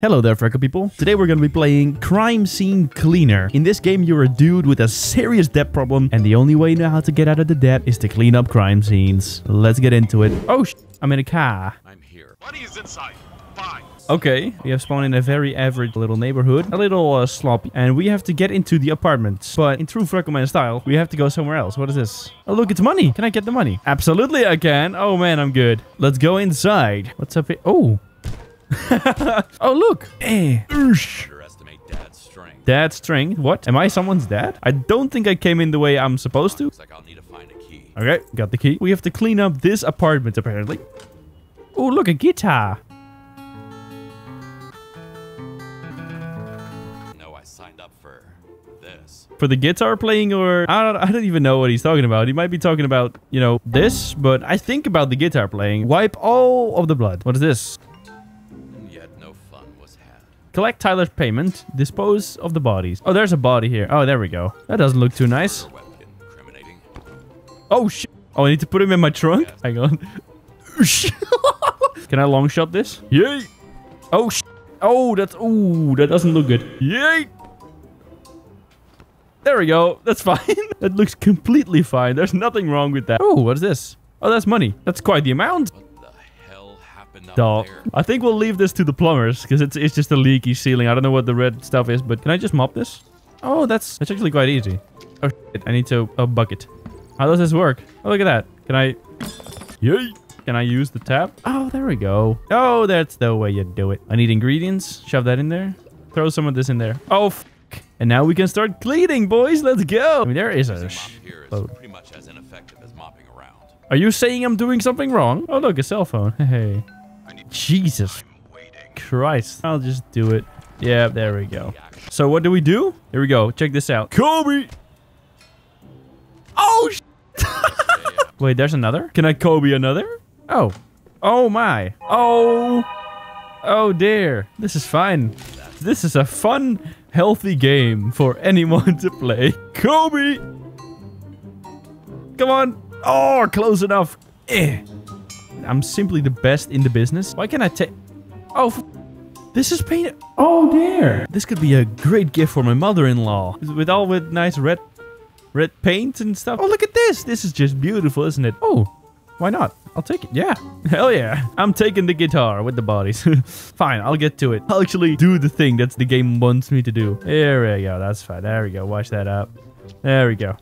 Hello there, Freckle people. Today we're gonna be playing Crime Scene Cleaner. In this game, you're a dude with a serious debt problem, and the only way you know how to get out of the debt is to clean up crime scenes. Let's get into it. Oh, sh I'm in a car. I'm here. Money is inside. Bye. Okay, we have spawned in a very average little neighborhood, a little uh, sloppy, and we have to get into the apartments. But in true Freckleman style, we have to go somewhere else. What is this? Oh, look, it's money. Can I get the money? Absolutely, I can. Oh man, I'm good. Let's go inside. What's up here? Oh. oh, look. Eh. Oosh. Strength. Dad string. What? Am I someone's dad? I don't think I came in the way I'm supposed to. Looks like I'll need to find a key. Okay, got the key. We have to clean up this apartment, apparently. Oh, look, a guitar. No, I signed up for this. For the guitar playing or... I don't, I don't even know what he's talking about. He might be talking about, you know, this, but I think about the guitar playing. Wipe all of the blood. What is this? Collect Tyler's payment. Dispose of the bodies. Oh, there's a body here. Oh, there we go. That doesn't look too nice. Oh, shit. Oh, I need to put him in my trunk? Hang on. Oh, Can I long shot this? Yay. Oh, sh Oh, that's... Ooh, that doesn't look good. Yay. There we go. That's fine. that looks completely fine. There's nothing wrong with that. Oh, what is this? Oh, that's money. That's quite the amount. What happened up Dog. there? I think we'll leave this to the plumbers because it's it's just a leaky ceiling. I don't know what the red stuff is, but can I just mop this? Oh, that's that's actually quite easy. Oh shit, I need to a bucket. How does this work? Oh, look at that. Can I? Yay! Can I use the tap? Oh, there we go. Oh, that's the way you do it. I need ingredients. Shove that in there. Throw some of this in there. Oh, f and now we can start cleaning, boys. Let's go. I mean, there is a. Here is pretty much Are you saying I'm doing something wrong? Oh, look, a cell phone. Hey. I need Jesus Christ. I'll just do it. Yeah, there we go. So what do we do? Here we go. Check this out. Kobe! Oh, sh Wait, there's another? Can I Kobe another? Oh. Oh, my. Oh. Oh, dear. This is fine. This is a fun, healthy game for anyone to play. Kobe! Come on. Oh, close enough. Eh. I'm simply the best in the business. Why can't I take... Oh, this is painted. Oh, dear. This could be a great gift for my mother-in-law. With all with nice red red paint and stuff. Oh, look at this. This is just beautiful, isn't it? Oh, why not? I'll take it. Yeah. Hell yeah. I'm taking the guitar with the bodies. fine, I'll get to it. I'll actually do the thing that the game wants me to do. There we go. That's fine. There we go. Wash that up. There we go.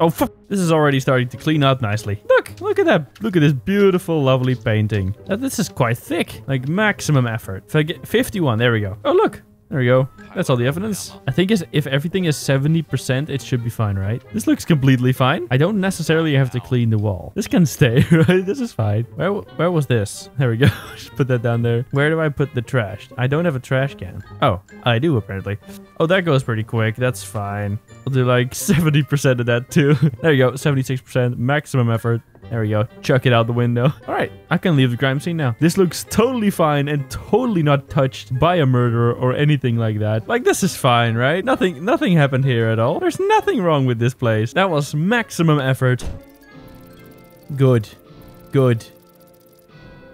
Oh. This is already starting to clean up nicely. Look, look at that. Look at this beautiful, lovely painting. Uh, This is quite thick. Like maximum effort. If I get 51, there we go. Oh, look. There we go. That's all the evidence. I think if everything is 70%, it should be fine, right? This looks completely fine. I don't necessarily have to clean the wall. This can stay, right? This is fine. Where where was this? There we go. Just put that down there. Where do I put the trash? I don't have a trash can. Oh, I do apparently. Oh, that goes pretty quick. That's fine. I'll do like 70% of that too. there you go. 76%. Maximum effort. There we go. Chuck it out the window. All right. I can leave the crime scene now. This looks totally fine and totally not touched by a murderer or anything like that. Like this is fine, right? Nothing nothing happened here at all. There's nothing wrong with this place. That was maximum effort. Good. Good.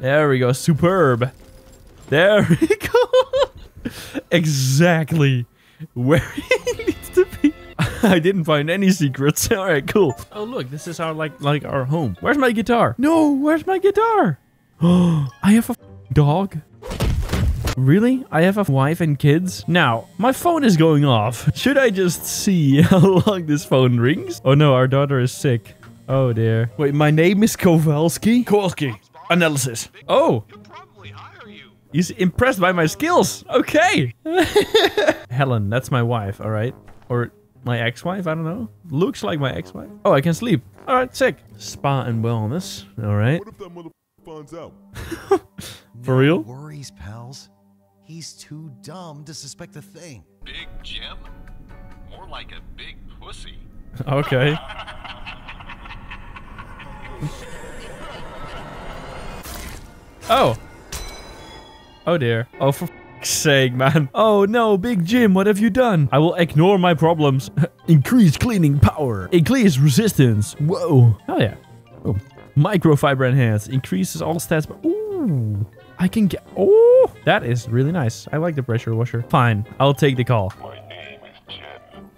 There we go. Superb. There we go. exactly where I didn't find any secrets. All right, cool. Oh, look, this is our like like our home. Where's my guitar? No, where's my guitar? Oh, I have a f- dog. Really? I have a wife and kids? Now, my phone is going off. Should I just see how long this phone rings? Oh no, our daughter is sick. Oh dear. Wait, my name is Kowalski? Kowalski. Analysis. Oh, He'll probably hire you. He's impressed by my skills. Okay. Helen, that's my wife, all right? Or my ex-wife, I don't know. Looks like my ex-wife. Oh, I can sleep. All right, sick. Spa and wellness. All right. What if that mother finds out? For No real? worries, pals. He's too dumb to suspect a thing. Big Jim? More like a big pussy. Okay. oh. Oh dear. Oh, for f***'s sake, man. Oh no, Big Jim, what have you done? I will ignore my problems. Increase cleaning power. Increase resistance. Whoa. Oh yeah. Oh. Microfiber enhance. Increases all stats. By- Ooh. I can get... Oh, that is really nice. I like the pressure washer. Fine, I'll take the call. My name is Jim.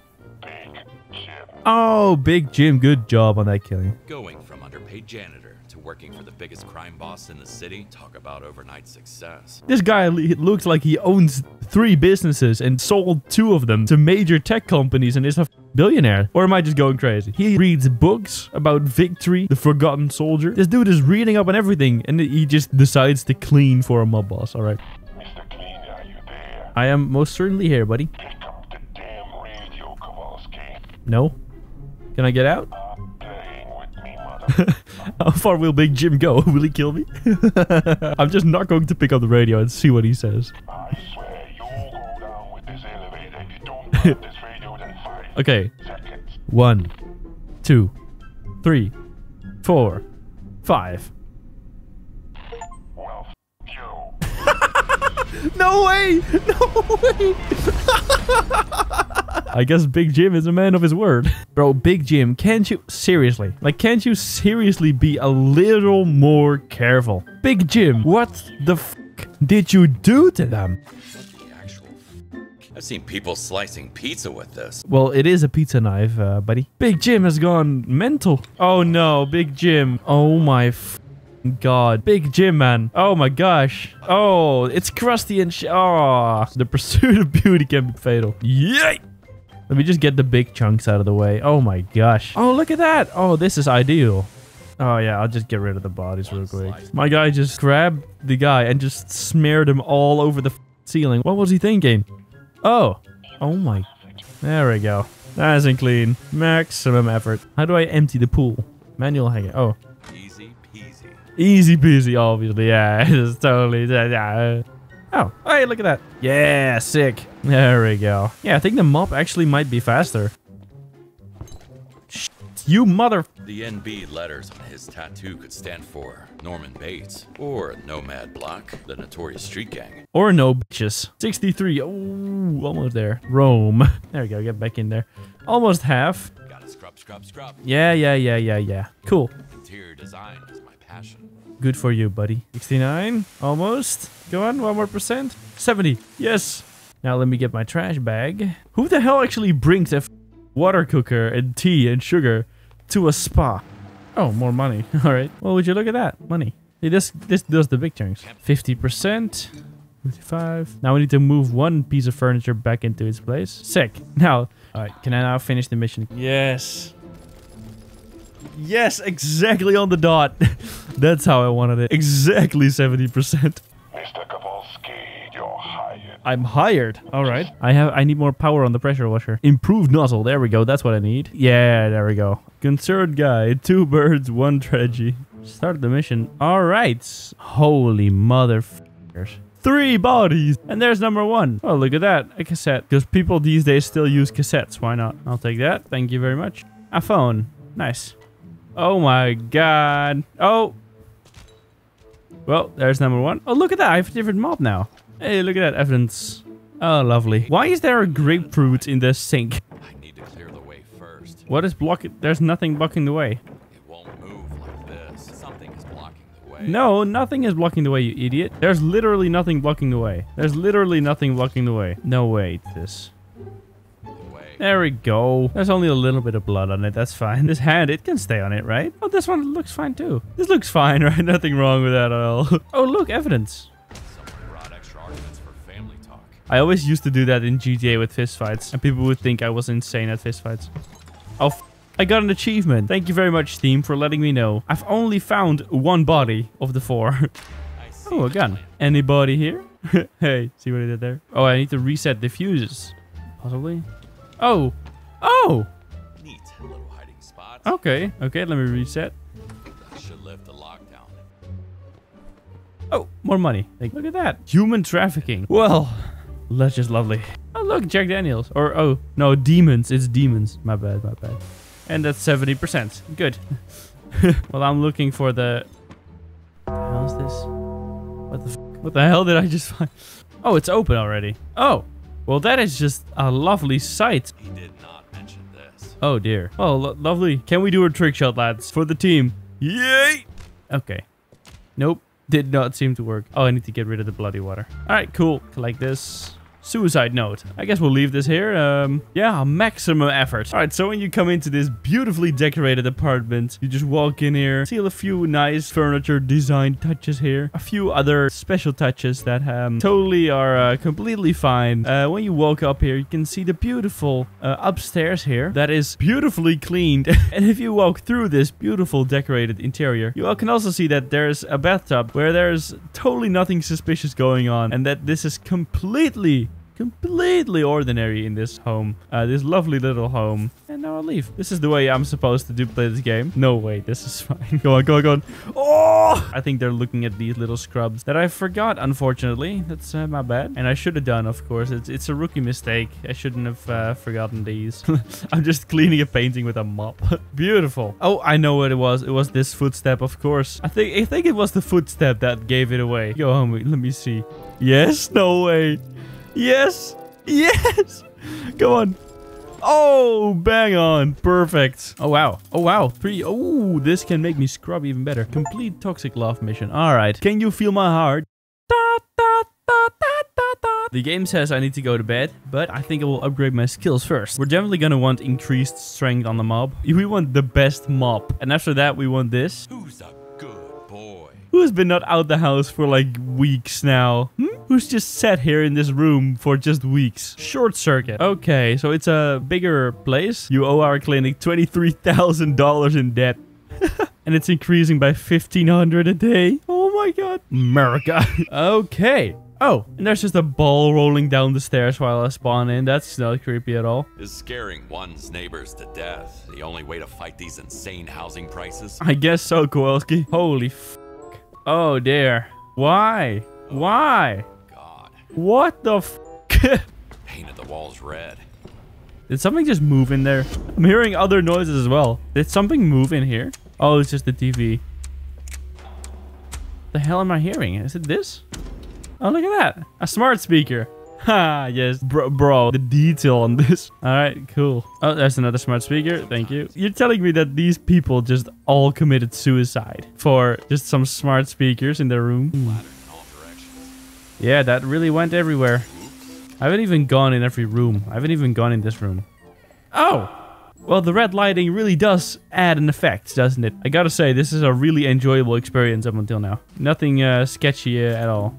Big Jim. Oh, Big Jim, good job on that killing. Going from underpaid janitor to working for the biggest crime boss in the city, talk about overnight success. This guy looks like he owns three businesses and sold two of them to major tech companies and is a billionaire. Or am I just going crazy? He reads books about victory, the forgotten soldier. This dude is reading up on everything and he just decides to clean for a mob boss. All right. Mr. Clean, are you there? I am most certainly here, buddy. Pick up the damn radio, Kowalski. No? Can I get out? How far will Big Jim go? Will he kill me? I'm just not going to pick up the radio and see what he says. I swear you'll go down with this elevator if you don't grab this radio within five Okay. One, two, three, four, five. Well. No way! No way! I guess Big Jim is a man of his word. Bro, Big Jim, can't you... Seriously. Like, can't you seriously be a little more careful? Big Jim, what the f*** did you do to them? The actual f- I've seen people slicing pizza with this. Well, it is a pizza knife, uh, buddy. Big Jim has gone mental. Oh no, Big Jim. Oh my f- god. Big Jim, man. Oh my gosh. Oh, it's crusty and sh- Oh, the pursuit of beauty can be fatal. Yay! Let me just get the big chunks out of the way. Oh my gosh. Oh, look at that. Oh, this is ideal. Oh yeah, I'll just get rid of the bodies real quick. My guy just grabbed the guy and just smeared him all over the ceiling. What was he thinking? Oh. Oh my. There we go. Nice and clean. Maximum effort. How do I empty the pool? Manual hanging. Oh. Easy peasy. Easy peasy, obviously. Yeah, it's totally. Yeah. Oh, hey, look at that. Yeah, sick. There we go. Yeah, I think the mop actually might be faster. Shit, you mother... The NB letters on his tattoo could stand for Norman Bates or Nomad Block, the notorious street gang. Or no bitches. 63. Oh, almost there. Rome. There we go. Get back in there. Almost half. Gotta scrub, scrub, scrub. Yeah, yeah, yeah, yeah, yeah. Cool. Interior design is my passion. Good for you, buddy. 69. Almost. Go on. One more percent. 70. Yes. Now let me get my trash bag. Who the hell actually brings a water cooker and tea and sugar to a spa? Oh, more money. All right. Well, would you look at that? Money. See, this, this does the big chunks. 50%. 55. Now we need to move one piece of furniture back into its place. Sick. Now, all right. Can I now finish the mission? Yes. Yes, exactly on the dot. That's how I wanted it. Exactly 70%. Mr. Kowalski, you're hired. I'm hired. All right. I have I need more power on the pressure washer. Improved nozzle. There we go. That's what I need. Yeah, there we go. Concerned guy. Two birds, one tragedy. Start the mission. All right. Holy motherfuckers. Three bodies. And there's number one. Oh, look at that. A cassette. Because people these days still use cassettes. Why not? I'll take that. Thank you very much. A phone. Nice. Oh my god. Oh. Well, there's number one. Oh, look at that. I have a different mob now. Hey, look at that evidence. Oh, lovely. Why is there a grapefruit in the sink? I need to clear the way first. What is blocking? There's nothing blocking the way. It won't move like this. Something is blocking the way. No, nothing is blocking the way, you idiot. There's literally nothing blocking the way. There's literally nothing blocking the way. No way, this. There we go. There's only a little bit of blood on it. That's fine. This hand, it can stay on it, right? Oh, this one looks fine too. This looks fine, right? Nothing wrong with that at all. oh, look, evidence. I always used to do that in GTA with fistfights, and people would think I was insane at fistfights. Oh, I got an achievement. Thank you very much, Steam, for letting me know. I've only found one body of the four. Oh, a gun. Anybody here? hey, see what I did there? Oh, I need to reset the fuses. Possibly. Oh. Oh. Neat little hiding spot. Okay. Okay, let me reset. That should lift the lockdown. Oh, more money. Like, look at that. Human trafficking. Well, that's just lovely. Oh, look, Jack Daniels. Or, oh, no, demons. It's demons. My bad, my bad. And that's 70%. Good. well, I'm looking for the... What the hell is this? What the f- What the hell did I just find? Oh, it's open already. Oh, well, that is just a lovely sight. He did not mention this. Oh, dear. Oh, lo- lovely. Can we do a trick shot, lads? For the team. Yay! Okay. Nope. Did not seem to work. Oh, I need to get rid of the bloody water. All right, cool. Collect this. Suicide note. I guess we'll leave this here. Um, yeah, maximum effort. All right, so when you come into this beautifully decorated apartment, you just walk in here, see a few nice furniture design touches here, a few other special touches that um, totally are uh, completely fine. Uh, when you walk up here, you can see the beautiful uh, upstairs here that is beautifully cleaned. and if you walk through this beautiful decorated interior, you can also see that there's a bathtub where there's totally nothing suspicious going on and that this is completely completely ordinary in this home. Uh, this lovely little home. And now I'll leave. This is the way I'm supposed to do play this game. No way, this is fine. go on, go on, go on. Oh! I think they're looking at these little scrubs that I forgot, unfortunately. That's uh, my bad. And I should have done, of course. It's, it's a rookie mistake. I shouldn't have uh, forgotten these. I'm just cleaning a painting with a mop. Beautiful. Oh, I know what it was. It was this footstep, of course. I think I think it was the footstep that gave it away. Go home. Let me see. Yes? No way. Yes! Yes! Come on. Oh, bang on. Perfect. Oh, wow. Oh, wow. Three. Oh, this can make me scrub even better. Complete toxic love mission. All right. Can you feel my heart? The game says I need to go to bed, but I think I will upgrade my skills first. We're definitely to want increased strength on the mob. We want the best mob. And after that, we want this. Who's good boy? Who's been not out the house for like weeks now? Hmm? Who's just sat here in this room for just weeks? Short circuit. Okay, so it's a bigger place. You owe our clinic $23,000 in debt. and it's increasing by 1500 a day. Oh my god. America. okay. Oh, and there's just a ball rolling down the stairs while I spawn in. That's not creepy at all. Is scaring one's neighbors to death the only way to fight these insane housing prices? I guess so, Kowalski. Holy f***. Oh dear. Why? Why? God, What the f***? painted the walls red. Did something just move in there? I'm hearing other noises as well. Did something move in here? Oh, it's just the TV. The hell am I hearing? Is it this? Oh, look at that. A smart speaker. Ha, yes. Bro, bro, the detail on this. All right, cool. Oh, there's another smart speaker. Thank you. You're telling me that these people just all committed suicide for just some smart speakers in their room? Ladders in all directions. Yeah, that really went everywhere. I haven't even gone in every room. I haven't even gone in this room. Oh! Well, the red lighting really does add an effect, doesn't it? I gotta say, this is a really enjoyable experience up until now. Nothing uh, sketchy uh, at all.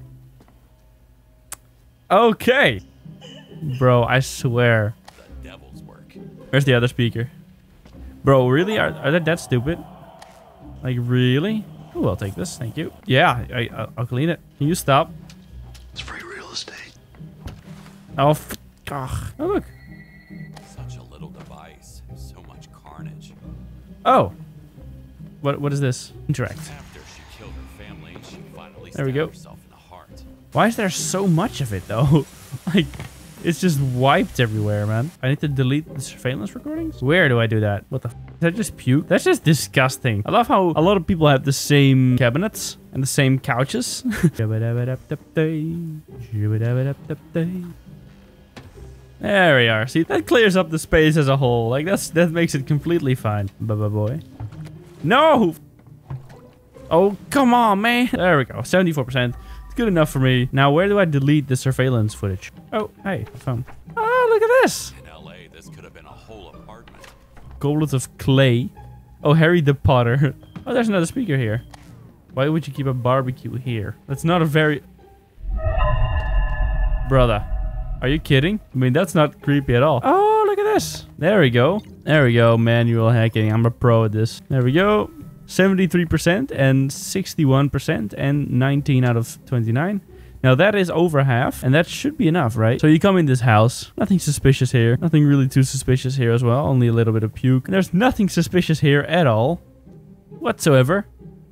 Okay! Bro, I swear. The devil's work. Where's the other speaker? Bro, really? Are, are they that stupid? Like, really? Oh, I'll take this. Thank you. Yeah, I, I'll clean it. Can you stop? It's free real estate. Oh, f ugh. Oh, look. Such a little device. So much carnage. Oh. What What is this? Interact. After she killed her family, she finally There we go. Why is there so much of it, though? like, it's just wiped everywhere, man. I need to delete the surveillance recordings? Where do I do that? What the f? Is that just puke? That's just disgusting. I love how a lot of people have the same cabinets and the same couches. there we are. See, that clears up the space as a whole. Like, that's that makes it completely fine. Bye-bye, boy. No! Oh, come on, man. There we go. 74%. It's good enough for me. Now, where do I delete the surveillance footage? Oh, hey, I found. Oh, look at this. In LA, this could have been a whole apartment. Goblet of clay. Oh, Harry the Potter. Oh, there's another speaker here. Why would you keep a barbecue here? That's not a very... Brother. Are you kidding? I mean, that's not creepy at all. Oh, look at this. There we go. There we go. Manual hacking. I'm a pro at this. There we go. 73% and 61% and 19 out of 29. Now that is over half, and that should be enough, right? So you come in this house, nothing suspicious here. Nothing really too suspicious here as well, only a little bit of puke. And There's nothing suspicious here at all, whatsoever.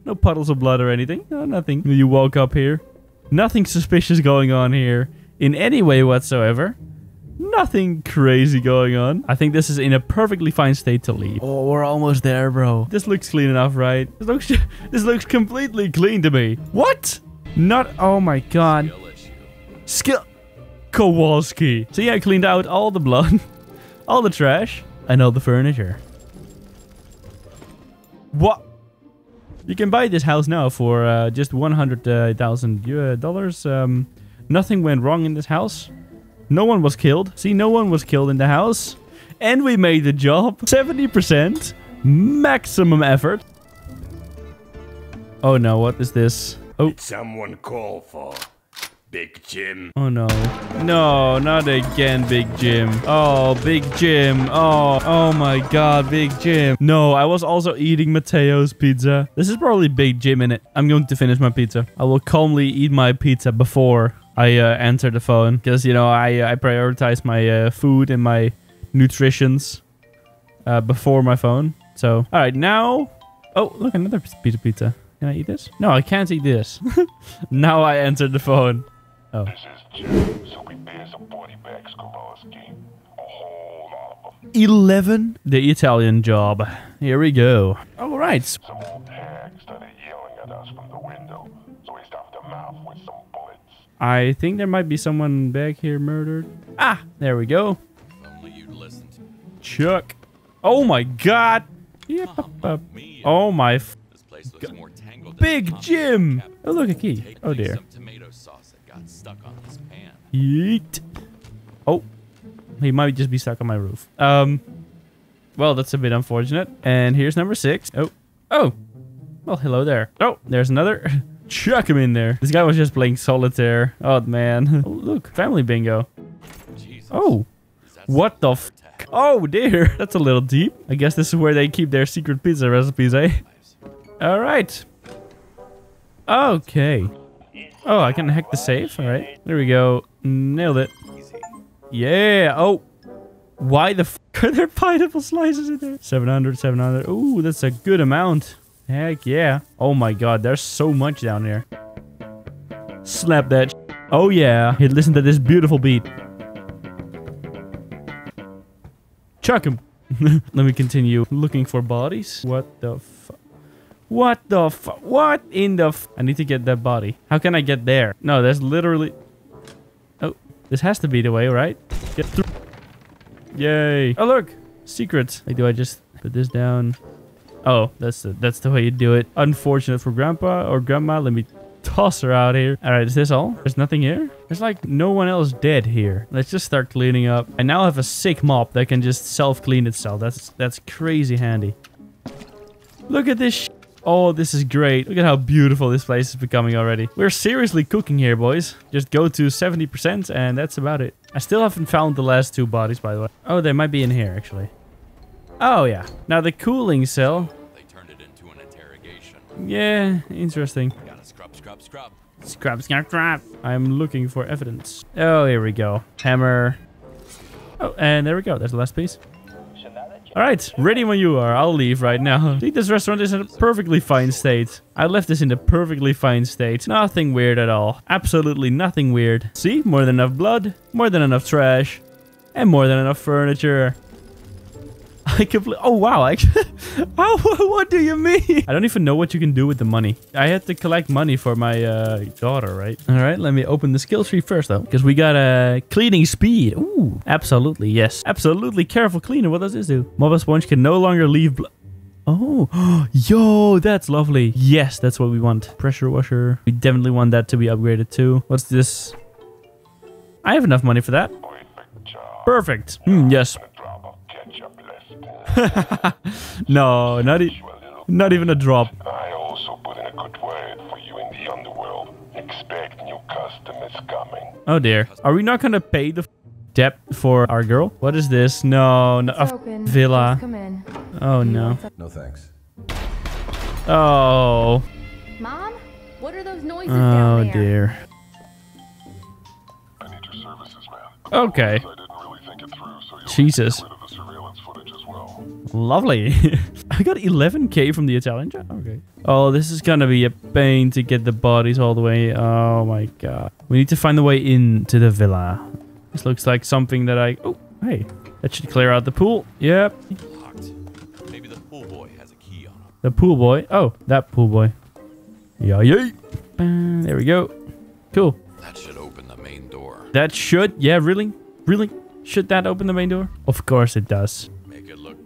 No puddles of blood or anything, no, nothing. You woke up here, nothing suspicious going on here in any way whatsoever. Nothing crazy going on. I think this is in a perfectly fine state to leave. Oh, we're almost there, bro. This looks clean enough, right? This looks this looks completely clean to me. What? Not oh my god. Skill issue. Kowalski. So yeah, I cleaned out all the blood, all the trash, and all the furniture. What? You can buy this house now for uh, just one hundred thousand uh, dollars. Um, nothing went wrong in this house. No one was killed. See, no one was killed in the house, and we made the job. Seventy percent, maximum effort. Oh no! What is this? Oh, Someone call for Big Jim. oh no! No, not again, Big Jim. Oh, Big Jim. Oh, oh my God, Big Jim. No, I was also eating Mateo's pizza. This is probably Big Jim in it. I'm going to finish my pizza. I will calmly eat my pizza before I uh, enter the phone because you know I I prioritize my uh, food and my nutritions uh, before my phone. So all right now. Oh, look another piece of pizza. Can I eat this? No, I can't eat this. now I entered the phone. Oh. This is Jim, so prepare some body bags, Kowalski. A whole lot of them. 11. The Italian job. Here we go. All right. Some old hags started yelling at us from the window, so we stuffed them out with some bullets. I think there might be someone back here murdered. Ah, there we go. Chuck. Oh my god. Yep. Oh my Big Jim. Oh, look, a key. Oh dear. Yeet. Oh, he might just be stuck on my roof. Um, well, that's a bit unfortunate. And here's number six. Oh, oh, well, hello there. Oh, there's another. Chuck him in there. This guy was just playing solitaire. Oh man. Oh, look, family bingo. Jesus. Oh, what the f? Oh dear, that's a little deep. I guess this is where they keep their secret pizza recipes, eh? All right. Okay. Oh, I can hack the safe. All right. There we go. Nailed it. Yeah. Oh. Why the f are there pineapple slices in there? 700, 700. Ooh, that's a good amount. Heck yeah. Oh my god, there's so much down there. Slap that. Oh yeah. Hey, listen to this beautiful beat. Chuck him. Let me continue looking for bodies. What the f? What the f? What in the? I need to get that body. How can I get there? No, there's literally... Oh, this has to be the way, right? Get through. Yay. Oh, look. Secrets. Like, do I just put this down? Oh, that's the, that's the way you do it. Unfortunate for grandpa or grandma. Let me toss her out here. All right, is this all? There's nothing here? There's like no one else dead here. Let's just start cleaning up. I now have a sick mop that can just self-clean itself. That's that's crazy handy. Look at this Oh, this is great. Look at how beautiful this place is becoming already. We're seriously cooking here, boys. Just go to 70% and that's about it. I still haven't found the last two bodies, by the way. Oh, they might be in here, actually. Oh, yeah. Now, the cooling cell. They turned it into an interrogation. Yeah, interesting. Gotta scrub, scrub, scrub. Scrap, scrap, scrap. I'm looking for evidence. Oh, here we go. Hammer. Oh, and there we go. There's the last piece. All right, ready when you are. I'll leave right now. See, this restaurant is in a perfectly fine state. I left this in a perfectly fine state. Nothing weird at all. Absolutely nothing weird. See, more than enough blood, more than enough trash, and more than enough furniture. I completely. Oh wow! Actually, oh, what do you mean? I don't even know what you can do with the money. I had to collect money for my uh, daughter, right? All right, let me open the skill tree first though, because we got a uh, cleaning speed. Ooh, absolutely yes, absolutely careful cleaner. What does this do? Mobile sponge can no longer leave. Bl- Oh, yo, that's lovely. Yes, that's what we want. Pressure washer. We definitely want that to be upgraded too. What's this? I have enough money for that. Perfect job. Perfect. Hmm, yes. No, not e- You a not even a drop. I also put in a good word for you in the underworld. Expect new customers coming. Oh dear. Are we not gonna pay the debt for our girl? What is this? No, no. A open. villa. Come in. Oh no. No thanks. Oh. Mom, what are those noises Oh down there? dear. I need your services, man. Okay. I didn't really think it through, so you'll Jesus. Lovely. I got 11k from the Italian job. Okay. Oh, this is gonna be a pain to get the bodies all the way. Oh my god. We need to find the way into the villa. This looks like something that I. Oh, hey. That should clear out the pool. Yep. Locked. Maybe the pool boy has a key on him. The pool boy. Oh, that pool boy. Yeah, yeah. Uh, there we go. Cool. That should open the main door. That should. Yeah, really? Really? Should that open the main door? Of course it does.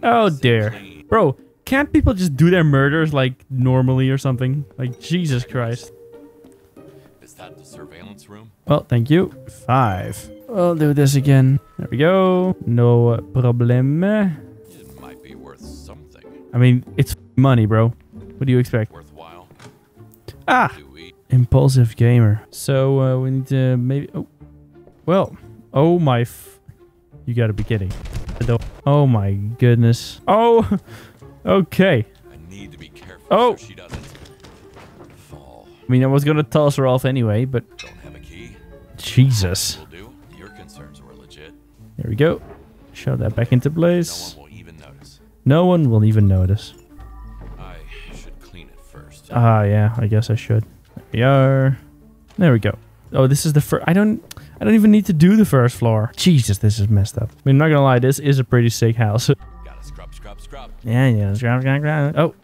Make it look Oh nice dear. Bro, can't people just do their murders like normally or something? Like Jesus Christ. Is that the surveillance room? Well, thank you. Five. We'll do this again. There we go. No problem. I It might be worth something. mean, it's money, bro. What do you expect? Worthwhile. Ah! Impulsive gamer. So, uh, we need to maybe... Oh. Well. Oh my... F you gotta be kidding. I don't- Oh my goodness. Oh! Okay. I need to be careful Oh. so she doesn't fall. I mean, I was gonna toss her off anyway, but... Don't have a key. Jesus. Do. Your concerns were legit. There we go. Shove that back into place. No one will even notice. No one will even notice. I should clean it first. Ah, yeah, I guess I should. There we are. There we go. Oh, this is the first. I don't. I don't even need to do the first floor. Jesus, this is messed up. I mean, not gonna lie, this is a pretty sick house. Gotta scrub, scrub, scrub. yeah, yeah. scrap, scrap, scrap. Oh,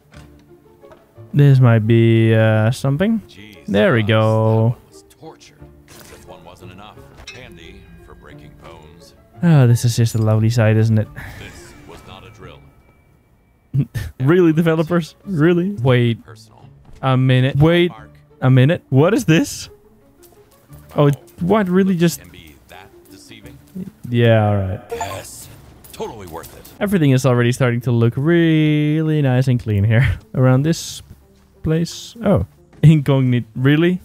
this might be uh, something. Jeez. There we go. one was tortured. This one wasn't enough. Handy for breaking bones. Oh, this is just a lovely sight, isn't it? This was not a drill. Really, developers? Really? Wait a minute. Wait a minute. What is this? Oh, what? Really? Just can be that deceiving. yeah. All right. Yes. Totally worth it. Everything is already starting to look really nice and clean here. Around this place. Oh. Incognito. Really?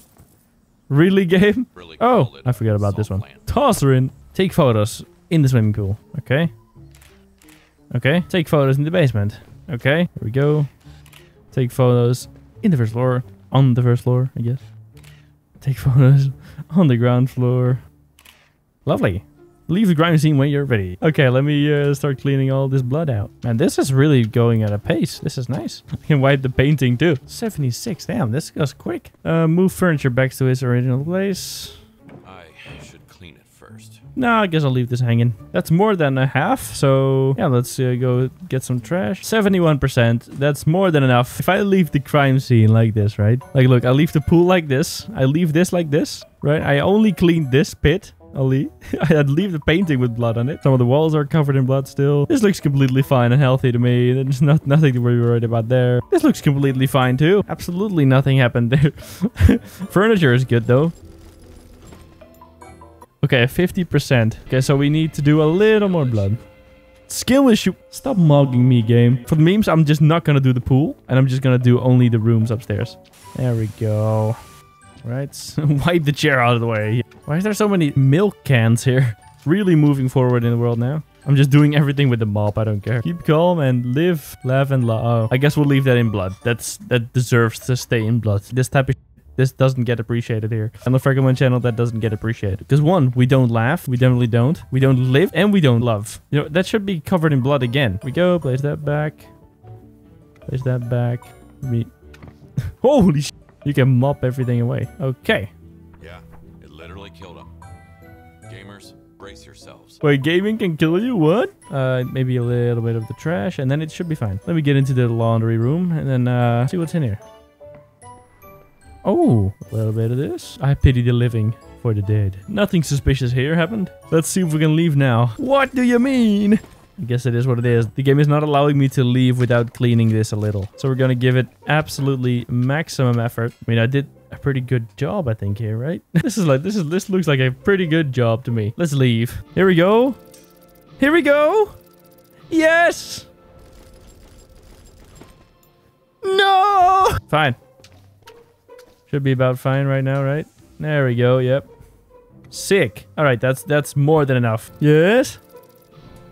Really, game? Really Oh, I forgot about this one. plant. Toss her in. Take photos in the swimming pool. Okay. Okay. Take photos in the basement. Okay. Here we go. Take photos in the first floor. On the first floor, I guess. Take photos on the ground floor. Lovely. Leave the crime scene when you're ready. Okay, let me uh, start cleaning all this blood out. Man, this is really going at a pace. This is nice. I can wipe the painting too. 76, damn, this goes quick. Uh, move furniture back to its original place. No, I guess I'll leave this hanging. That's more than a half, so yeah, let's uh, go get some trash. 71%, that's more than enough. If I leave the crime scene like this, right? Like, look, I leave the pool like this. I leave this like this, right? I only clean this pit. I'll leave. I'd leave the painting with blood on it. Some of the walls are covered in blood still. This looks completely fine and healthy to me. There's not nothing to be worried about there. This looks completely fine too. Absolutely nothing happened there. Furniture is good though. Okay, 50%. Okay, so we need to do a little more blood. Skill issue. Stop mugging me, game. For the memes, I'm just not gonna do the pool. And I'm just gonna do only the rooms upstairs. There we go. Right. Wipe the chair out of the way. Why is there so many milk cans here? Really moving forward in the world now. I'm just doing everything with the mop. I don't care. Keep calm and live, laugh, and laugh. Oh, I guess we'll leave that in blood. That's That deserves to stay in blood. This type of this doesn't get appreciated here. On the Freckleman channel, that doesn't get appreciated. Because one, we don't laugh. We definitely don't. We don't live. And we don't love. You know, that should be covered in blood again. We go. Place that back. Place that back. Me. Holy sh! You can mop everything away. Okay. Yeah, it literally killed him. Gamers, brace yourselves. Wait, gaming can kill you? What? Uh, maybe a little bit of the trash, and then it should be fine. Let me get into the laundry room, and then uh, see what's in here. Oh, a little bit of this. I pity the living for the dead. Nothing suspicious here happened. Let's see if we can leave now. What do you mean? I guess it is what it is. The game is not allowing me to leave without cleaning this a little. So we're gonna give it absolutely maximum effort. I mean, I did a pretty good job, I think, here, right? this is like, this is, this looks like a pretty good job to me. Let's leave. Here we go. Here we go. Yes. No. Fine. Should be about fine right now, right? There we go. Yep. Sick. All right, that's that's more than enough. Yes.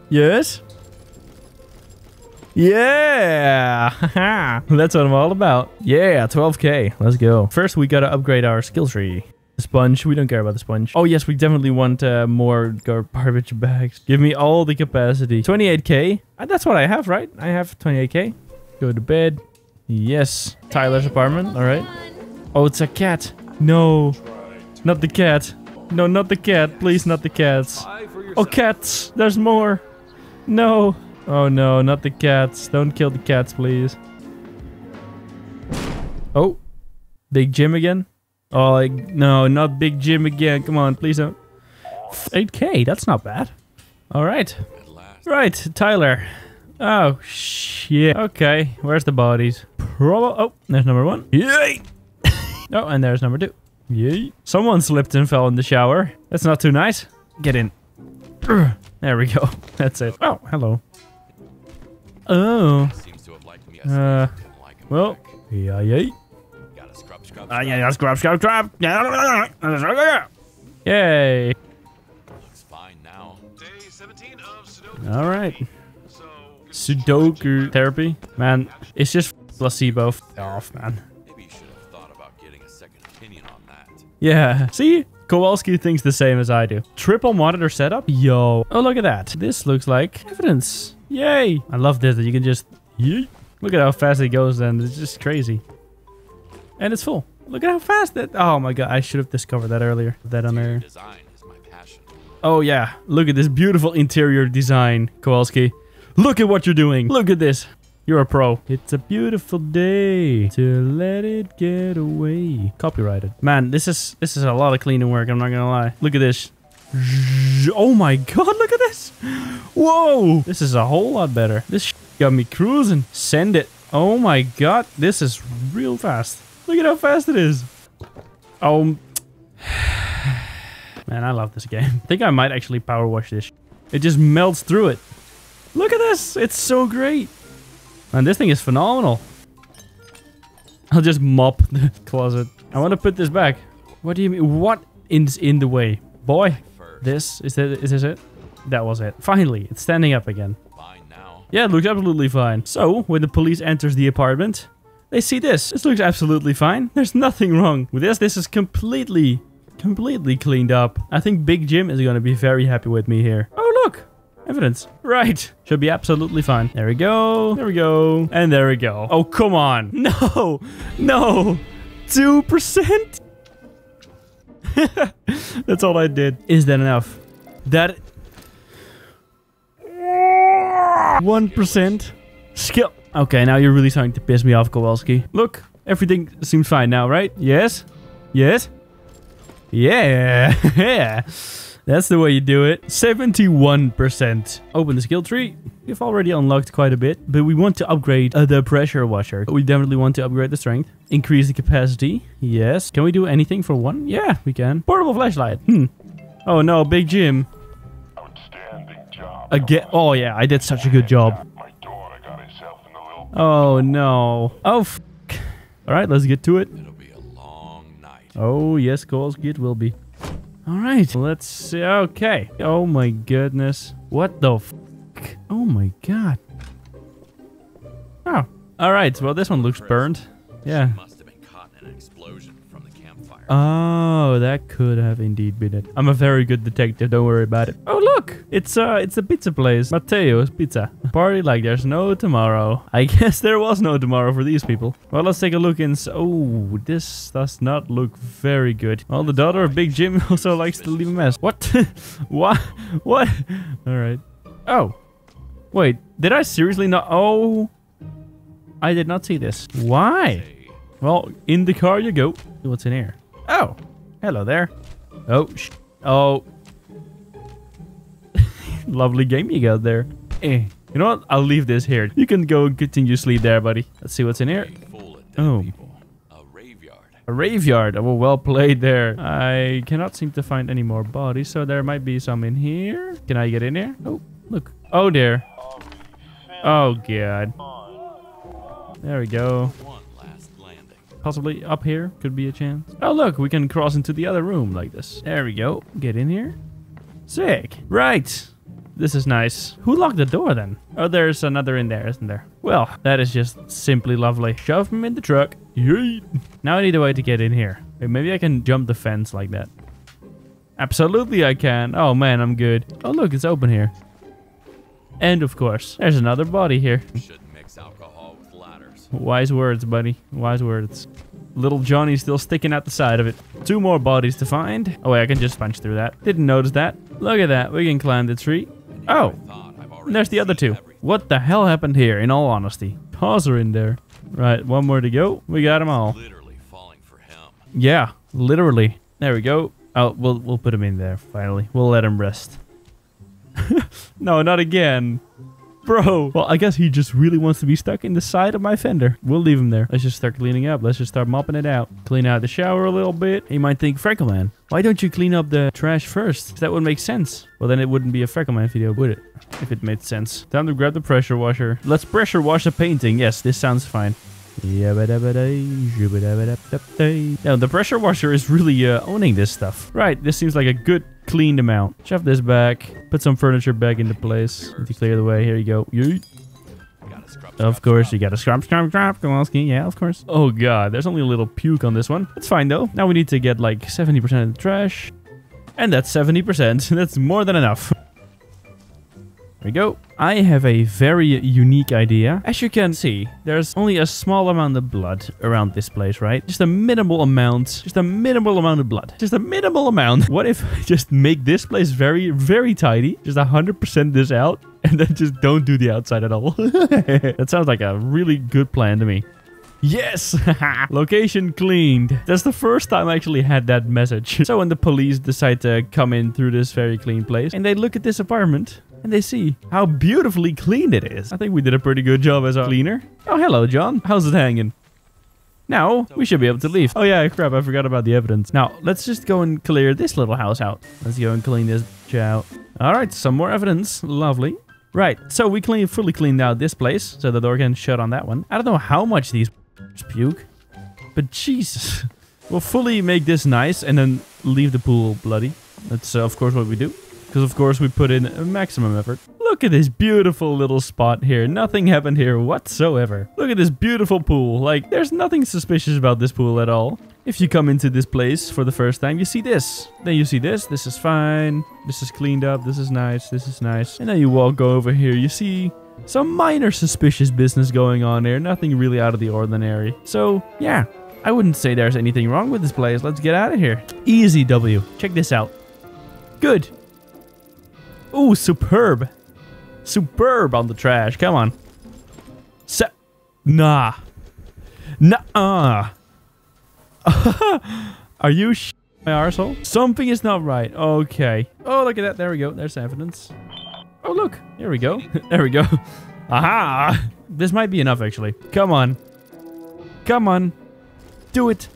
Yes. Yeah. that's what I'm all about. Yeah, 12k. Let's go. First, we gotta upgrade our skill tree. The sponge. We don't care about the sponge. Oh, yes, we definitely want uh, more gar- garbage bags. Give me all the capacity. 28k. Uh, that's what I have, right? I have 28k. Go to bed. Yes. Tyler's apartment. All right. Oh, it's a cat. No. Not the cat. No, not the cat. Please, not the cats. Oh, cats. There's more. No. Oh, no, not the cats. Don't kill the cats, please. Oh. Big Jim again? Oh, like, no, not Big Jim again. Come on, please don't. 8k. That's not bad. All right. Right, Tyler. Oh, shit. Okay, where's the bodies? Probo- oh, there's number one. Yay! Oh, and there's number two. Yay. Someone slipped and fell in the shower. That's not too nice. Get in. There we go. That's it. Oh, hello. Oh. Seems to have liked me. Uh, didn't like him well. back. Yeah, yay. Gotta scrub, scrub, Ah, scrub. yeah, yeah, scrub, scrub, scrub. Yay. Looks fine now. Day 17 of Sudoku. All right. So, Sudoku therapy. Man, it's just placebo f- off, man. Yeah. See? Kowalski thinks the same as I do. Triple monitor setup? Yo. Oh, look at that. This looks like evidence. Yay. I love this that you can just... Yeet. Look at how fast it goes then. It's just crazy. And it's full. Look at how fast that... Oh my god. I should have discovered that earlier. That on there. Design is my passion. Oh yeah. Look at this beautiful interior design, Kowalski. Look at what you're doing. Look at this. You're a pro. It's a beautiful day to let it get away. Copyrighted. Man, this is this is a lot of cleaning work. I'm not gonna lie. Look at this. Oh my god, look at this. Whoa. This is a whole lot better. This got me cruising. Send it. Oh my god. This is real fast. Look at how fast it is. Oh. Man, I love this game. I think I might actually power wash this. It just melts through it. Look at this. It's so great. Man, this thing is phenomenal. I'll just mop the closet. I want to put this back. What do you mean? What is in the way? Boy, this, is, that, is this it? That was it. Finally, it's standing up again. Yeah, it looks absolutely fine. So, when the police enters the apartment, they see this. This looks absolutely fine. There's nothing wrong with this. This is completely, completely cleaned up. I think Big Jim is going to be very happy with me here. Oh. Evidence. Right. Should be absolutely fine. There we go. There we go. And there we go. Oh, come on. No. No. 2%? That's all I did. Is that enough? That 1% skill. Okay, now you're really starting to piss me off, Kowalski. Look, everything seems fine now, right? Yes? Yes? Yeah. yeah. That's the way you do it. 71%. Open the skill tree. We've already unlocked quite a bit, but we want to upgrade uh, the pressure washer. We definitely want to upgrade the strength. Increase the capacity. Yes. Can we do anything for one? Yeah, we can. Portable flashlight. Hmm. Oh no, Big Jim. Outstanding job. Again. Oh yeah, I did such a good job. My daughter got herself in a little. Oh no. Oh f All right, let's get to it. It'll be a long night. Oh yes, Kowalski, it will be. All right, let's see. Okay. Oh my goodness. What the? Oh my god. Oh. All right. Well, this one looks burned. Yeah. Oh, that could have indeed been it. I'm a very good detective. Don't worry about it. Oh, look! It's uh, it's a pizza place. Matteo's Pizza. Party like there's no tomorrow. I guess there was no tomorrow for these people. Well, let's take a look in. Oh, this does not look very good. Well, the daughter of Big Jim also likes to leave a mess. What? what? What? All right. Oh. Wait, did I seriously not? Oh. I did not see this. Why? Well, in the car you go. What's in here? Oh, hello there. Oh, sh- oh. Lovely game you got there. Eh. You know what? I'll leave this here. You can go and continue sleep there, buddy. Let's see what's in here. Oh. A graveyard. A graveyard. Oh, well played there. I cannot seem to find any more bodies, so there might be some in here. Can I get in here? Oh, look. Oh, dear. Oh, God. There we go. One last landing. Possibly up here could be a chance. Oh, look, we can cross into the other room like this. There we go. Get in here. Sick. Right. This is nice. Who locked the door then? Oh, there's another in there, isn't there? Well, that is just simply lovely. Shove him in the truck. Yeet. Now I need a way to get in here. Maybe I can jump the fence like that. Absolutely I can. Oh man, I'm good. Oh look, it's open here. And of course, there's another body here. Shouldn't mix alcohol with ladders. Wise words, buddy. Wise words. Little Johnny's still sticking out the side of it. Two more bodies to find. Oh, wait, I can just punch through that. Didn't notice that. Look at that. We can climb the tree. Oh, Thought I've already and there's the other two. What the hell happened here, in all honesty? Paws are in there. Right, one more to go. We got them all. Literally falling for him. Yeah, literally. There we go. Oh, we'll, we'll put him in there, finally. We'll let him rest. no, not again. Bro. Well, I guess he just really wants to be stuck in the side of my fender. We'll leave him there. Let's just start cleaning up. Let's just start mopping it out. Clean out the shower a little bit. He might think, Freckleman, why don't you clean up the trash first? That would make sense. Well, then it wouldn't be a Freckleman video, would it? If it made sense. Time to grab the pressure washer. Let's pressure wash the painting. Yes, this sounds fine. Now, the pressure washer is really uh, owning this stuff. Right, this seems like a good cleaned them out. Shove this back. Put some furniture back into place. To clear the way. Here you go. Yeet. Of course, you gotta scrub, scrub, scrub, Kowalski. Yeah, of course. Oh god, there's only a little puke on this one. That's fine though. Now we need to get like 70% of the trash. And that's 70%. That's more than enough. There we go. I have a very unique idea. As you can see, there's only a small amount of blood around this place, right? Just a minimal amount. Just a minimal amount of blood. Just a minimal amount. What if I just make this place very, very tidy? Just 100% this out and then just don't do the outside at all. that sounds like a really good plan to me. Yes! Location cleaned. That's the first time I actually had that message. So when the police decide to come in through this very clean place and they look at this apartment and they see how beautifully clean it is. I think we did a pretty good job as a cleaner. Oh, hello, John. How's it hanging? Now, we should be able to leave. Oh yeah, crap, I forgot about the evidence. Now, let's just go and clear this little house out. Let's go and clean this out. All right, some more evidence. Lovely. Right, so we clean, fully cleaned out this place, so the door can shut on that one. I don't know how much these puke, but Jesus. We'll fully make this nice and then leave the pool bloody. That's, uh, of course, what we do. Because, of course, we put in maximum effort. Look at this beautiful little spot here. Nothing happened here whatsoever. Look at this beautiful pool. Like, there's nothing suspicious about this pool at all. If you come into this place for the first time, you see this. Then you see this. This is fine. This is cleaned up. This is nice. This is nice. And then you walk over here. You see some minor suspicious business going on here. Nothing really out of the ordinary. So, yeah. I wouldn't say there's anything wrong with this place. Let's get out of here. Easy W. Check this out. Good. Ooh, superb. Superb on the trash. Come on. Se nah. Nah. Are you sh my arsehole? Something is not right. Okay. Oh, look at that. There we go. There's evidence. Oh, look. Here we go. there we go. Aha. This might be enough, actually. Come on. Come on. Do it.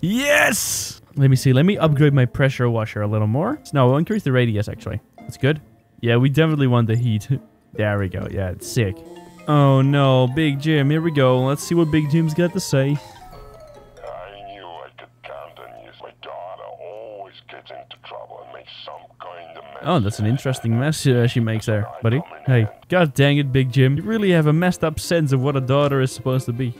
Yes! Let me see. Let me upgrade my pressure washer a little more. No, we'll increase the radius, actually. That's good. Yeah, we definitely want the heat. there we go. Yeah, it's sick. Oh, no. Big Jim. Here we go. Let's see what Big Jim's got to say. I knew I could count on you. My daughter always gets into trouble and makes some kind of mess. Oh, that's an interesting mess uh, she makes there, buddy. Hey, god dang it, Big Jim. You really have a messed up sense of what a daughter is supposed to be.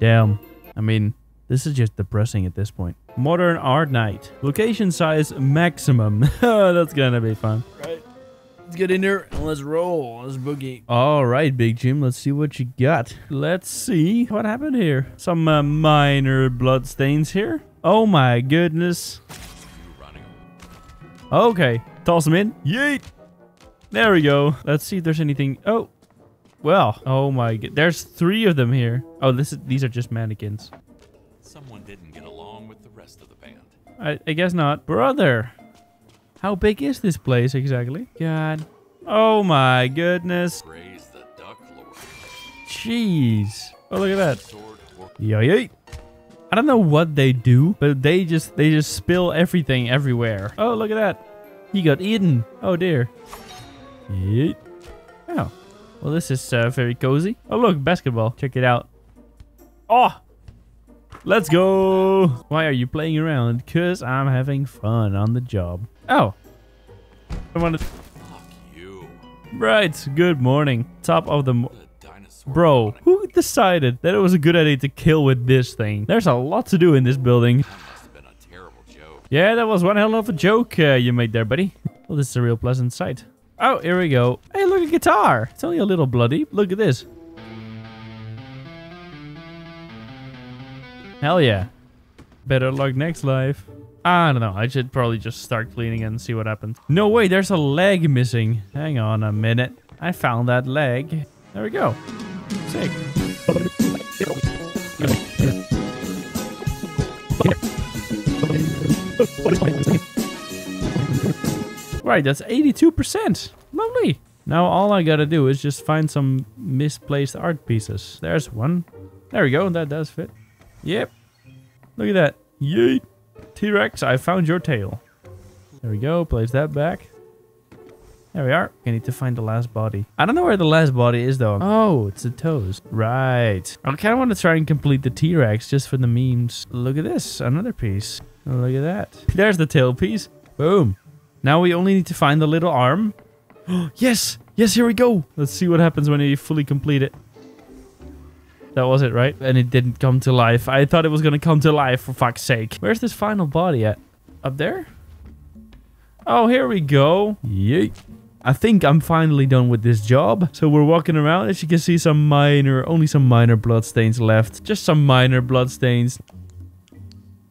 Damn. I mean, this is just depressing at this point. Modern Art Night. Location size maximum. That's gonna be fun. Right. Let's get in there and let's roll. Let's boogie. All right, Big Jim. Let's see what you got. Let's see what happened here. Some uh, minor blood stains here. Oh my goodness. Okay. Toss them in. Yeet. There we go. Let's see if there's anything. Oh. Well. Oh my god. There's three of them here. Oh, this is these are just mannequins. Someone didn't get along with the rest of the band. I, I guess not. Brother. How big is this place exactly? God. Oh my goodness. Praise the Duck Lord. Jeez. Oh, look at that. Sword or Yay. I don't know what they do, but they just they just spill everything everywhere. Oh, look at that. He got eaten. Oh dear. Yeet. Oh. Well, this is uh, very cozy. Oh, look, basketball. Check it out. Oh! Let's go! Why are you playing around? Because I'm having fun on the job. Oh. I wanted... fuck you. Right, good morning. Top of the... Mo Bro, who decided that it was a good idea to kill with this thing? There's a lot to do in this building. That must have been a terrible joke. Yeah, that was one hell of a joke uh, you made there, buddy. Well, this is a real pleasant sight. Oh, here we go. Hey, look at guitar. It's only a little bloody. Look at this. Hell yeah. Better luck next life. I don't know. I should probably just start cleaning and see what happens. No way, there's a leg missing. Hang on a minute. I found that leg. There we go. Sick. Right, that's 82%. Lovely. Now all I gotta do is just find some misplaced art pieces. There's one. There we go, that does fit. Yep. Look at that. Yeet. T-Rex, I found your tail. There we go, place that back. There we are. I need to find the last body. I don't know where the last body is though. Oh, it's the toes. Right. I kind of want to try and complete the T-Rex just for the memes. Look at this. Another piece. Look at that. There's the tail piece. Boom. Now we only need to find the little arm. yes. Yes, here we go. Let's see what happens when you fully complete it. That was it, right? And it didn't come to life. I thought it was going to come to life, for fuck's sake. Where's this final body at? Up there? Oh, here we go. Yeet. I think I'm finally done with this job. So we're walking around. As you can see, some minor, only some minor bloodstains left. Just some minor bloodstains.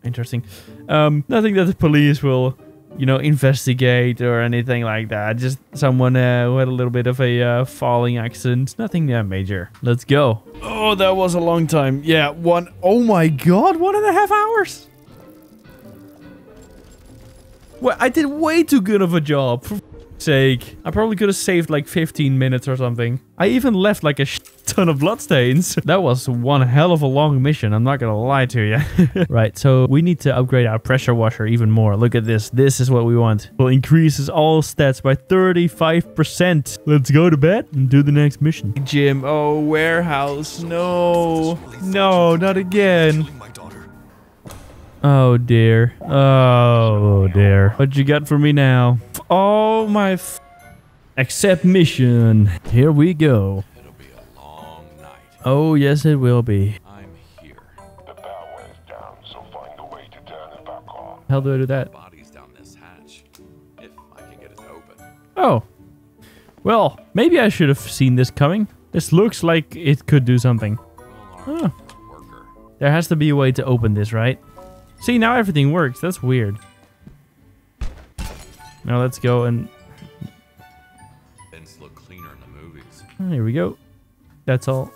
Interesting. Um, nothing that the police will, you know, investigate or anything like that. Just someone uh, who had a little bit of a uh, falling accident. Nothing that major. Let's go. Oh, that was a long time. Yeah, one. Oh my god, one and a half hours. Well, I did way too good of a job. For sake. I probably could have saved like 15 minutes or something. I even left like a ton of bloodstains. that was one hell of a long mission. I'm not gonna lie to you. right, so we need to upgrade our pressure washer even more. Look at this. This is what we want. Will increases all stats by 35%. Let's go to bed and do the next mission. Jim. Oh, warehouse. No. No, not again. Oh dear. Oh dear. What you got for me now? Oh my. Accept mission. Here we go. Oh yes, it will be. I'm here. The power is down, so find a way to turn it back on. How do I do that? Bodies down this hatch. If I can get it open. Oh. Well, maybe I should have seen this coming. This looks like it could do something. Huh. worker. There has to be a way to open this, right? See, now everything works. That's weird. Now let's go and... Things look cleaner in the movies. Here we go. That's all.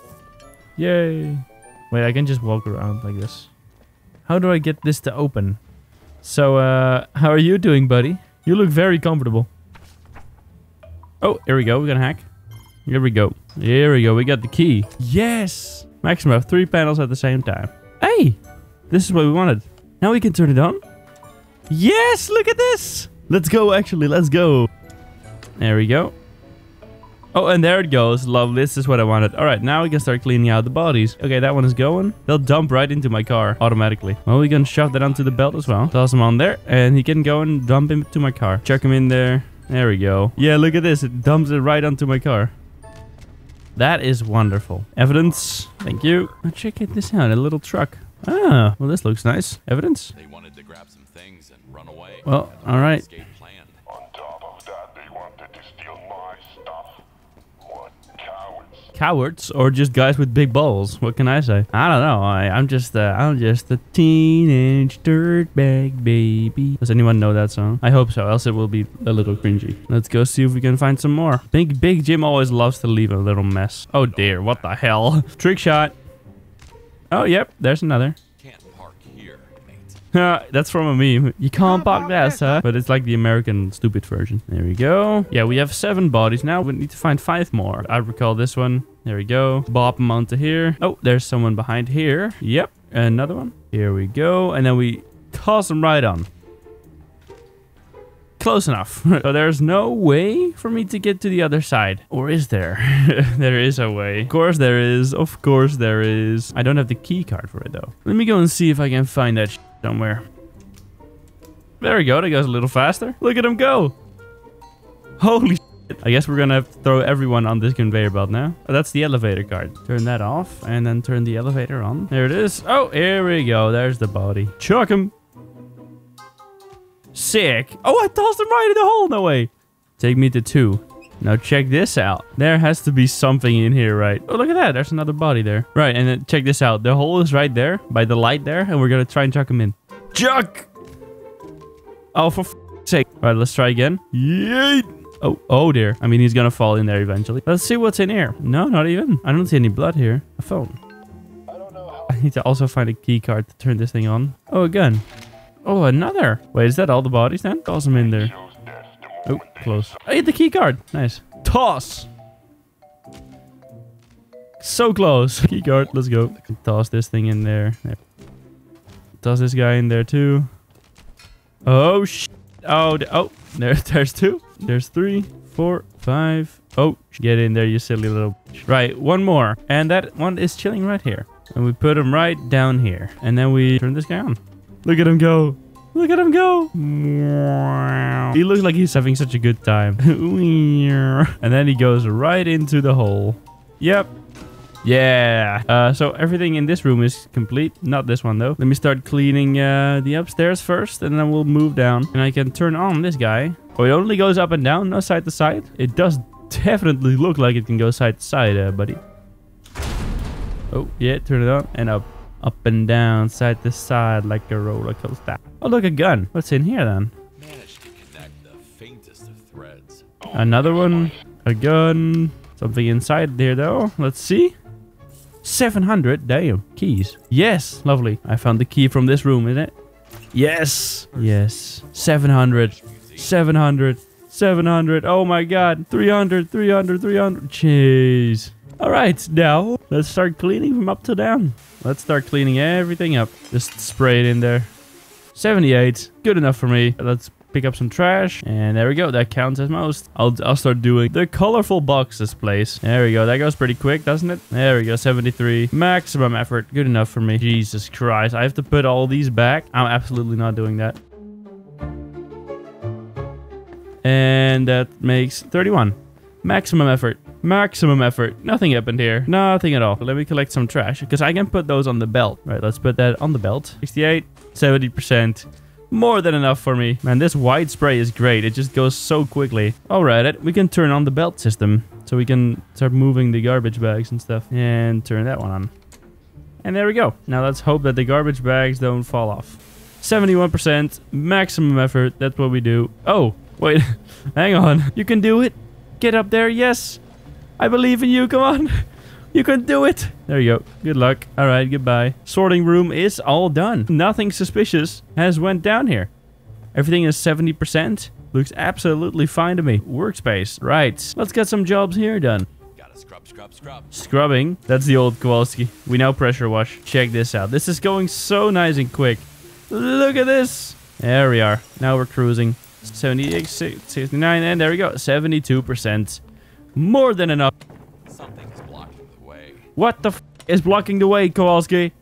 Yay. Wait, I can just walk around like this. How do I get this to open? So, uh, how are you doing, buddy? You look very comfortable. Oh, here we go. We're gonna hack. Here we go. Here we go. We got the key. Yes! Maximum of three panels at the same time. Hey! This is what we wanted. Now we can turn it on. Yes! Look at this! Let's go, actually. Let's go. There we go. Oh, and there it goes. Lovely. This is what I wanted. All right, now we can start cleaning out the bodies. Okay, that one is going. They'll dump right into my car automatically. Well, we can shove that onto the belt as well. Toss him on there, and he can go and dump him to my car. Chuck him in there. There we go. Yeah, look at this. It dumps it right onto my car. That is wonderful. Evidence. Thank you. Now check it this out. A little truck. Ah, well, this looks nice. Evidence. They wanted to grab some things and run away. Well, all right. Escape planned. On top of that, they wanted to steal my stuff. What cowards. or just guys with big balls. What can I say? I don't know. I, I'm just uh, I'm just a teenage dirtbag baby. Does anyone know that song? I hope so. Else it will be a little cringy. Let's go see if we can find some more. Big Big Jim always loves to leave a little mess. Oh dear, what the hell? Trick shot. Oh yep, there's another. That's from a meme. You can't park this, huh? But it's like the American stupid version. There we go. Yeah, we have seven bodies now. We need to find five more. I recall this one. There we go. Bop them onto here. Oh, there's someone behind here. Yep. Another one. Here we go. And then we toss them right on. Close enough. so there's no way for me to get to the other side. Or is there? there is a way. Of course there is. Of course there is. I don't have the key card for it though. Let me go and see if I can find that somewhere. There we go. That goes a little faster. Look at him go. Holy shit. I guess we're gonna have to throw everyone on this conveyor belt now. Oh, that's the elevator card. Turn that off and then turn the elevator on. There it is. Oh, here we go. There's the body. Chuck him. Sick. Oh, I tossed him right in the hole. No way. Take me to two. Now check this out. There has to be something in here, right? Oh, look at that. There's another body there. Right, and then check this out. The hole is right there by the light there, and we're gonna try and chuck him in. Chuck! Oh, for f sake. All right, let's try again. Yeet! Oh, oh dear. I mean, he's gonna fall in there eventually. Let's see what's in here. No, not even. I don't see any blood here. A phone. I need to also find a key card to turn this thing on. Oh, a gun. Oh, another. Wait, is that all the bodies then? Toss them in there. Oh, close. I hit the key card. Nice. Toss. So close. Key card. let's go. Toss this thing in there. there. Toss this guy in there too. Oh, sh Oh, oh, there, there's two. There's three, four, five. Oh, get in there, you silly little... Right, one more. And that one is chilling right here. And we put him right down here. And then we turn this guy on. Look at him go. Look at him go. He looks like he's having such a good time. and then he goes right into the hole. Yep. Yeah. Uh, so everything in this room is complete. Not this one, though. Let me start cleaning uh, the upstairs first, and then we'll move down. And I can turn on this guy. Oh, it only goes up and down, not side to side. It does definitely look like it can go side to side, uh, buddy. Oh, yeah, turn it on and up. Up and down, side to side, like a roller coaster. Oh, look, a gun. What's in here, then? Managed to connect the faintest of threads. Oh, Another one. A gun. Something inside there, though. Let's see. 700. Damn. Keys. Yes. Lovely. I found the key from this room, isn't it? Yes. Yes. 700. 700. 700. Oh my god. 300. 300. 300. Jeez. All right. Now, let's start cleaning from up to down. Let's start cleaning everything up. Just spray it in there. 78. Good enough for me. Let's pick up some trash. And there we go. That counts as most. I'll, I'll start doing the colorful boxes place. There we go. That goes pretty quick, doesn't it? There we go. 73. Maximum effort. Good enough for me. Jesus Christ. I have to put all these back. I'm absolutely not doing that. And that makes 31. Maximum effort. Maximum effort. Nothing happened here. Nothing at all. Let me collect some trash because I can put those on the belt. Right, let's put that on the belt. 68, 70%. More than enough for me. Man, this white spray is great. It just goes so quickly. Alright, we can turn on the belt system. So we can start moving the garbage bags and stuff. And turn that one on. And there we go. Now let's hope that the garbage bags don't fall off. 71%. Maximum effort. That's what we do. Oh, wait. Hang on. You can do it. Get up there. Yes. I believe in you. Come on. You can do it. There you go. Good luck. All right, goodbye. Sorting room is all done. Nothing suspicious has went down here. Everything is 70%. Looks absolutely fine to me. Workspace. Right. Let's get some jobs here done. Gotta scrub, scrub, scrub. Scrubbing. That's the old Kowalski. We now pressure wash. Check this out. This is going so nice and quick. Look at this. There we are. Now we're cruising. 78, 69, and there we go. 72%. More than enough. Something's blocking the way. What the f is blocking the way, Kowalski?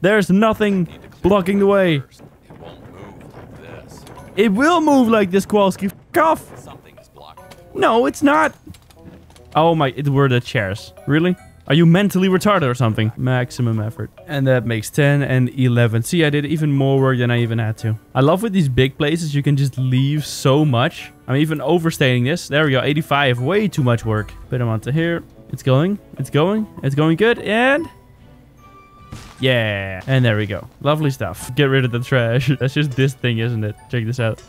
There's nothing Need to clear blocking the way. first. It won't move like this. It will move like this, Kowalski. F off. Something is blocking. No, it's not. Oh my, it were the chairs. Really? Are you mentally retarded or something? Maximum effort. And that makes 10 and 11. See, I did even more work than I even had to. I love with these big places, you can just leave so much. I'm even overstating this. There we go, 85. Way too much work. Put them onto here. It's going. It's going. It's going good. And... Yeah. And there we go. Lovely stuff. Get rid of the trash. That's just this thing, isn't it? Check this out.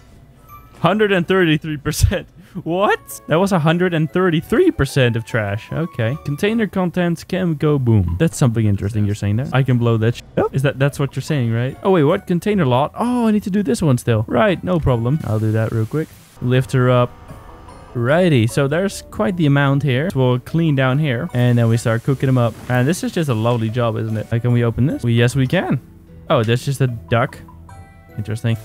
133%. What? That was 133% of trash. Okay. Container contents can go boom. That's something interesting you're saying there. I can blow that up. Is that, that's what you're saying, right? Oh, wait, what? Container lot? Oh, I need to do this one still. Right, no problem. I'll do that real quick. Lift her up. Righty, so there's quite the amount here. So we'll clean down here, and then we start cooking them up. And this is just a lovely job, isn't it? Can we open this? Well, yes, we can. Oh, that's just a duck. Interesting.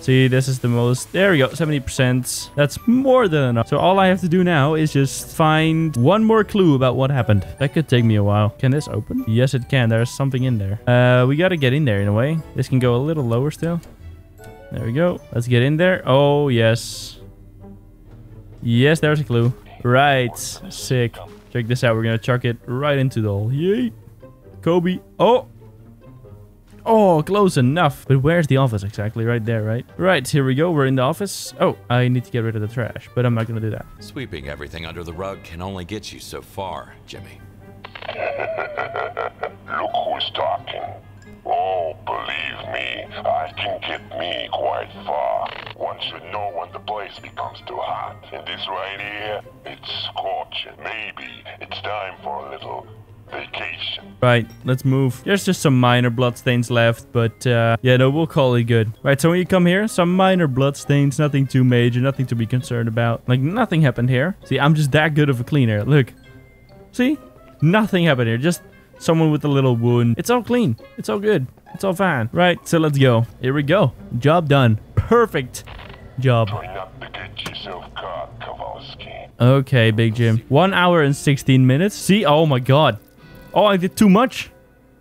See, this is the most... There we go, 70%. That's more than enough. So all I have to do now is just find one more clue about what happened. That could take me a while. Can this open? Yes, it can. There's something in there. Uh, we gotta get in there in a way. This can go a little lower still. There we go. Let's get in there. Oh, yes. Yes, there's a clue. Right. Sick. Check this out. We're gonna chuck it right into the hole. Yay. Kobe. Oh. Oh, close enough. But where's the office exactly? Right there, right? Right, here we go. We're in the office. Oh, I need to get rid of the trash, but I'm not gonna do that. Sweeping everything under the rug can only get you so far, Jimmy. Look who's talking. Oh, believe me, I can get me quite far. One should know when the place becomes too hot. And this right here, it's scorching. Maybe it's time for a little Right, let's move. There's just some minor bloodstains left, but uh, yeah, no, we'll call it good. Right, so when you come here, some minor bloodstains, nothing too major, nothing to be concerned about. Like, nothing happened here. See, I'm just that good of a cleaner. Look. See? Nothing happened here. Just someone with a little wound. It's all clean. It's all good. It's all fine. Right, so let's go. Here we go. Job done. Perfect job. Okay, Big Jim. One hour and 16 minutes. See? Oh my god. Oh, I did too much.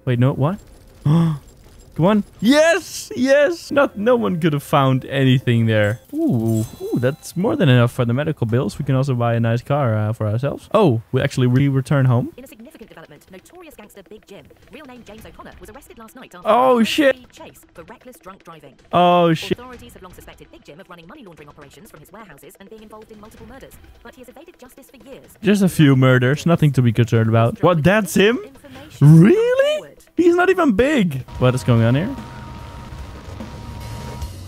Wait, no, what? Come on. Yes, yes. Not, no one could have found anything there. Ooh, ooh, that's more than enough for the medical bills. We can also buy a nice car uh, for ourselves. Oh, we actually we return home. Development, notorious gangster Big Jim, real name James O'Connor, was arrested last night after Oh, a shit. chase for reckless drunk driving. Oh shit. Authorities have long suspected Big Jim of running money laundering operations from his warehouses and being involved in multiple murders, but he has evaded justice for years. Just a few murders, nothing to be concerned about. What? That's him? Really? He's not even big. What is going on here?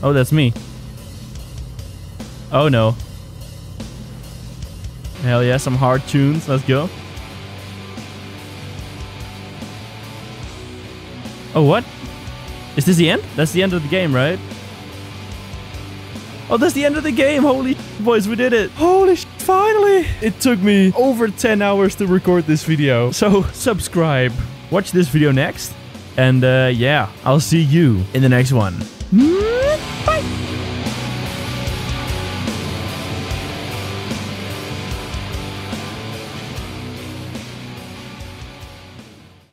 Oh, that's me. Oh no. Hell yeah, some hard tunes. Let's go. Oh, what? Is this the end? That's the end of the game, right? Oh, that's the end of the game. Holy boys, we did it. Holy finally. It took me over 10 hours to record this video. So subscribe, watch this video next. And uh, yeah, I'll see you in the next one.